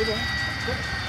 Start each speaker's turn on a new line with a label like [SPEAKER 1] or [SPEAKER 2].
[SPEAKER 1] Bu da.